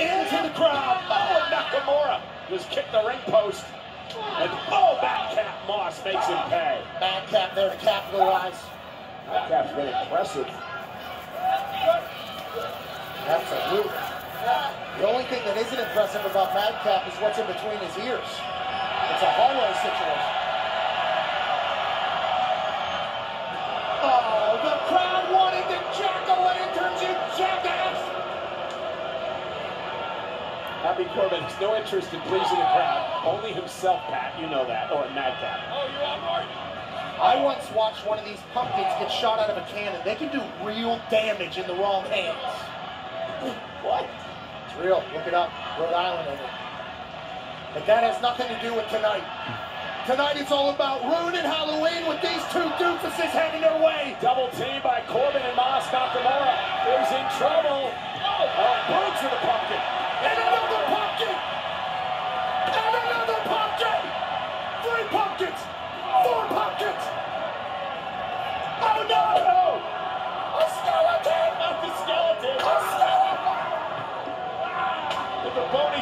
into the crowd. Oh, Nakamura just kicked the ring post. And oh, Madcap Moss makes him pay. Madcap there to capitalize. Madcap's been impressive. Absolutely. The only thing that isn't impressive about Madcap is what's in between his ears. It's a hallway situation. Happy Corbin has no interest in pleasing the crowd. Only himself, Pat. You know that. Or Madcap. Oh, you're on board? I once watched one of these pumpkins get shot out of a cannon. They can do real damage in the wrong hands. What? It's real. Look it up. Rhode Island over. But that has nothing to do with tonight. Tonight it's all about ruining Halloween with these two doofuses heading their way. Double team by Corbin and Moss. Nakamura is in trouble.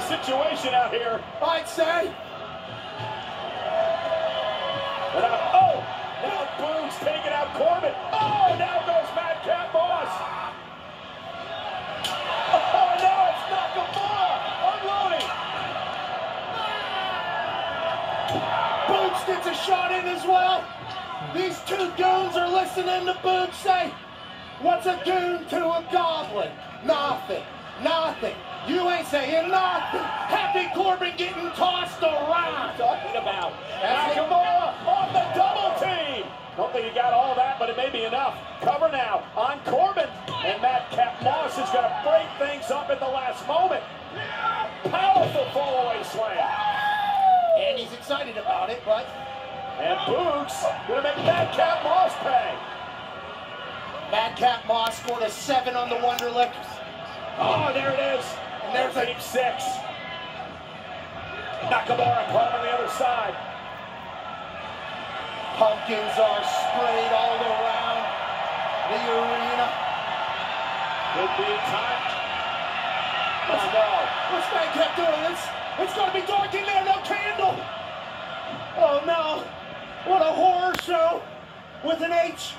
Situation out here. I'd say. And now, oh, now Boogs taking out Corbin. Oh, now goes Madcap Moss. Oh, now it's Nakamura unloading. Boogs gets a shot in as well. These two goons are listening to Boogs say, What's a goon to a goblin? Nothing. Nothing. You ain't saying nothing. Happy Corbin getting tossed around. Talking about. Nakamura on the double team. Don't think he got all that, but it may be enough. Cover now on Corbin. And Madcap Moss is going to break things up at the last moment. Powerful fallaway slam. And he's excited about it, but And Boogs going to make Madcap Moss pay. Madcap Moss scored a seven on the Wonderlic. Oh, there it is. And there's a six. Nakamura caught on the other side. Pumpkins are sprayed all around the arena. Could be time. Let's go. What's Madcap doing? It's, it's gonna be dark in there, no candle. Oh no, what a horror show with an H.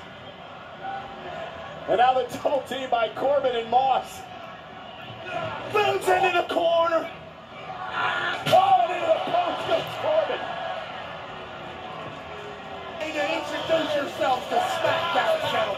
And now the double team by Corbin and Moss. Moves into the corner. Calling into the post goes Corbin. Need to introduce yourself to SmackDown Channel